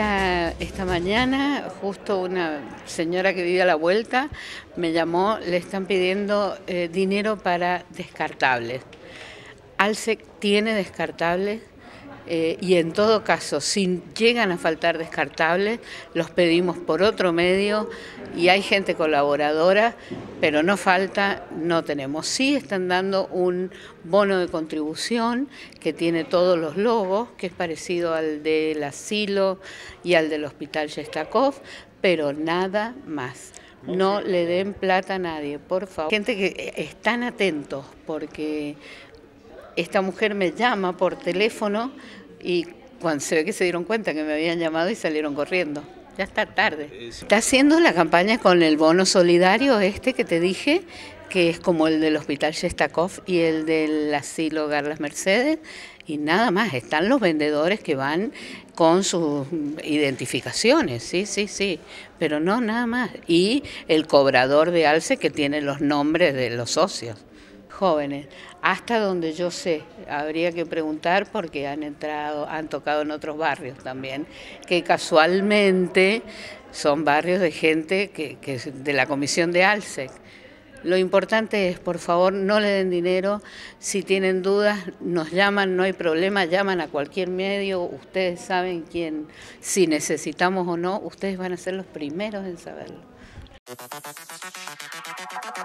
Esta, mañana, justo una señora que vive a la vuelta me llamó, le están pidiendo eh, dinero para descartables. Alsec tiene descartables eh, y en todo caso, si llegan a faltar descartables, los pedimos por otro medio y hay gente colaboradora, pero no falta, no tenemos. Sí están dando un bono de contribución que tiene todos los logos, que es parecido al del asilo y al del hospital Yestakov, pero nada más. No le den plata a nadie, por favor. Gente que están atentos porque esta mujer me llama por teléfono y cuando se ve que se dieron cuenta que me habían llamado y salieron corriendo. Ya está tarde. Está haciendo la campaña con el bono solidario este que te dije, que es como el del Hospital Shestakov y el del asilo Garlas Mercedes, y nada más, están los vendedores que van con sus identificaciones, sí, sí, sí, pero no nada más. Y el cobrador de alce que tiene los nombres de los socios jóvenes, hasta donde yo sé, habría que preguntar porque han entrado, han tocado en otros barrios también, que casualmente son barrios de gente que, que de la comisión de ALSEC. Lo importante es, por favor, no le den dinero. Si tienen dudas, nos llaman, no hay problema, llaman a cualquier medio. Ustedes saben quién, si necesitamos o no, ustedes van a ser los primeros en saberlo.